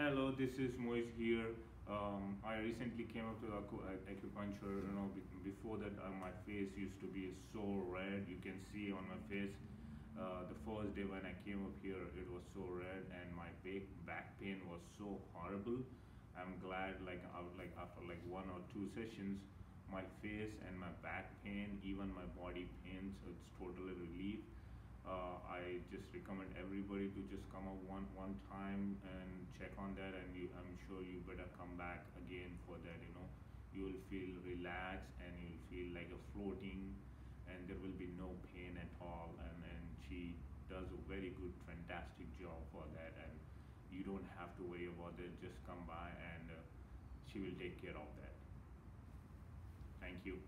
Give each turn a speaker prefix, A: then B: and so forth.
A: Hello, this is Moise here. Um, I recently came up to acu- acupuncture. You know, be- before that, uh, my face used to be so red. You can see on my face. Uh, the first day when I came up here, it was so red, and my back pain was so horrible. I'm glad, like, like after like one or two sessions, my face and my back pain, even my body pain, so it's totally relief. Uh, just recommend everybody to just come up one one time and check on that, and you, I'm sure you better come back again for that. You know, you will feel relaxed and you'll feel like a floating, and there will be no pain at all. And and she does a very good, fantastic job for that, and you don't have to worry about it. Just come by and uh, she will take care of that. Thank you.